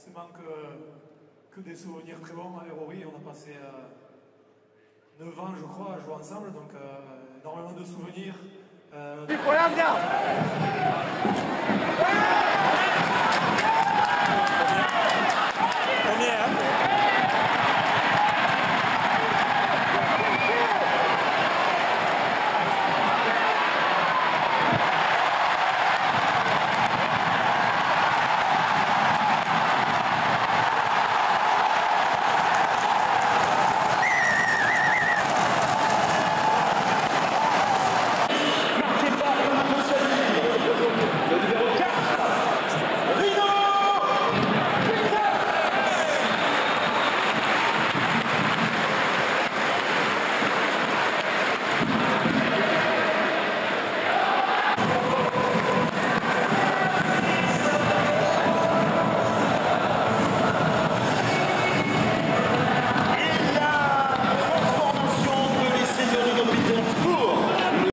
forcément que, que des souvenirs très bons hein, avec Rory. On a passé euh, 9 ans, je crois, à jouer ensemble, donc euh, énormément de souvenirs. Euh,